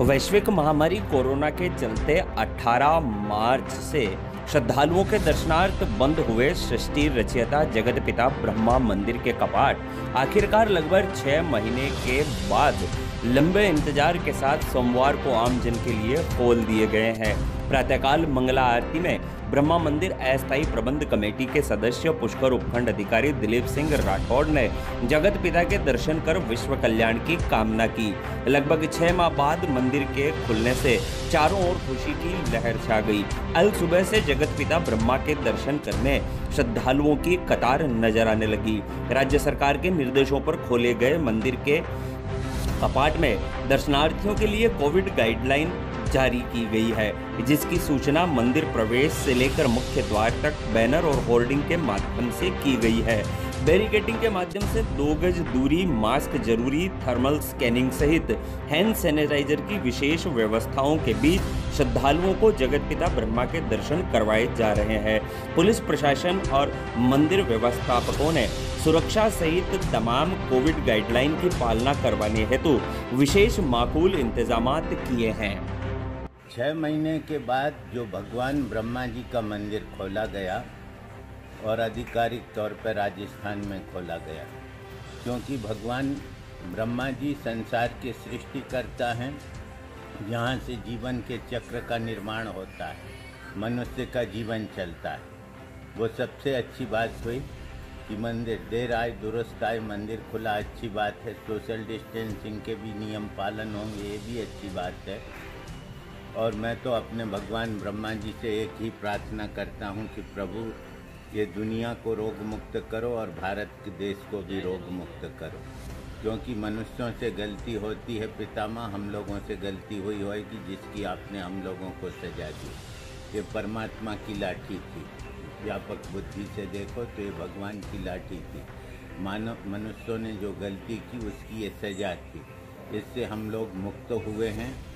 वैश्विक महामारी कोरोना के चलते 18 मार्च से श्रद्धालुओं के दर्शनार्थ बंद हुए सृष्टि रचयिता जगत पिता ब्रह्मा मंदिर के कपाट। आखिरकार लगभग छह महीने के बाद लंबे इंतज़ार के साथ सोमवार को आम जन के लिए खोल दिए गए हैं। प्रातःकाल मंगला आरती में ब्रह्मा मंदिर अस्थायी प्रबंध कमेटी के सदस्य, पुष्कर उपखंड अधिकारी दिलीप सिंह राठौड़ ने जगत पिता के दर्शन कर विश्व कल्याण की कामना की। लगभग छह माह बाद मंदिर के खुलने से चारों ओर खुशी की लहर छा गई। अल सुबह से जगत पिता ब्रह्मा के दर्शन करने श्रद्धालुओं की कतार नज़र आने लगी। राज्य सरकार के निर्देशों पर खोले गए मंदिर के कपाट में दर्शनार्थियों के लिए कोविड गाइडलाइन जारी की गई है, जिसकी सूचना मंदिर प्रवेश से लेकर मुख्य द्वार तक, बैनर और होर्डिंग के माध्यम से की गई है। बैरिकेटिंग के माध्यम से दो गज दूरी, मास्क ज़रूरी, थर्मल स्कैनिंग सहित हैंड सैनिटाइजर की विशेष व्यवस्थाओं के बीच श्रद्धालुओं को जगत पिता ब्रह्मा के दर्शन करवाए जा रहे हैं। पुलिस प्रशासन और मंदिर व्यवस्थापकों ने सुरक्षा सहित तमाम कोविड गाइडलाइन की पालना करवाने हेतु विशेष माकूल इंतज़ाम किए हैं। छः महीने के बाद जो भगवान ब्रह्मा जी का मंदिर खोला गया और आधिकारिक तौर पर राजस्थान में खोला गया, क्योंकि भगवान ब्रह्मा जी संसार के सृष्टि करता हैं जहाँ से जीवन के चक्र का निर्माण होता है, मनुष्य का जीवन चलता है। वो सबसे अच्छी बात हुई कि मंदिर देर आए, दुरुस्त आए, मंदिर खुला, अच्छी बात है, सोशल डिस्टेंसिंग के भी नियम पालन होंगे, ये भी अच्छी बात है। और मैं तो अपने भगवान ब्रह्मा जी से एक ही प्रार्थना करता हूँ कि प्रभु, ये दुनिया को रोग मुक्त करो और भारत के देश को भी रोग मुक्त करो। क्योंकि मनुष्यों से गलती होती है पितामा हम लोगों से गलती हुई होगी जिसकी आपने हम लोगों को सजा दी। ये परमात्मा की लाठी थी। व्यापक बुद्धि से देखो तो ये भगवान की लाठी थी। मानव मनुष्यों ने जो गलती की, उसकी ये सजा थी। इससे हम लोग मुक्त हुए हैं।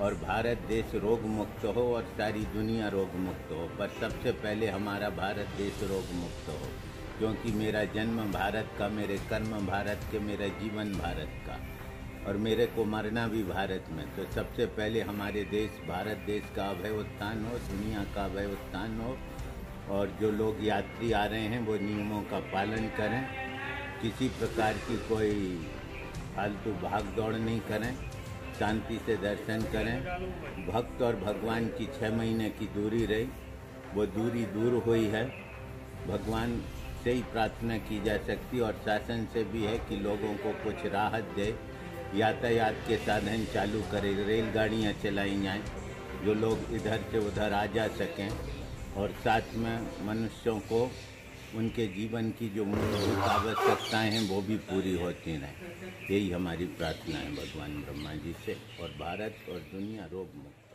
और भारत देश रोग मुक्त हो और सारी दुनिया रोग मुक्त हो। पर सबसे पहले हमारा भारत देश रोग मुक्त हो, क्योंकि मेरा जन्म भारत का, मेरे कर्म भारत के, मेरा जीवन भारत का, और मेरे को मरना भी भारत में। तो सबसे पहले हमारे देश, भारत देश का अभय उत्थान हो, दुनिया का अभय उत्थान हो, और जो लोग यात्री आ रहे हैं, वो नियमों का पालन करें। किसी प्रकार की कोई फालतू भाग दौड़ नहीं करें। शांति से दर्शन करें। भक्त और भगवान की छः महीने की दूरी रही। वो दूरी दूर हुई है। भगवान से ही प्रार्थना की जा सकती और शासन से भी है कि लोगों को कुछ राहत दे। यातायात के साधन चालू करे। रेलगाड़ियाँ चलाई जाएँ, जो लोग इधर से उधर आ जा सकें। और साथ में मनुष्यों को उनके जीवन की जो मूलभूत आवश्यकताएँ हैं, वो भी पूरी होती रहें। यही हमारी प्रार्थना है भगवान ब्रह्मा जी से। और भारत और दुनिया रोग मुक्त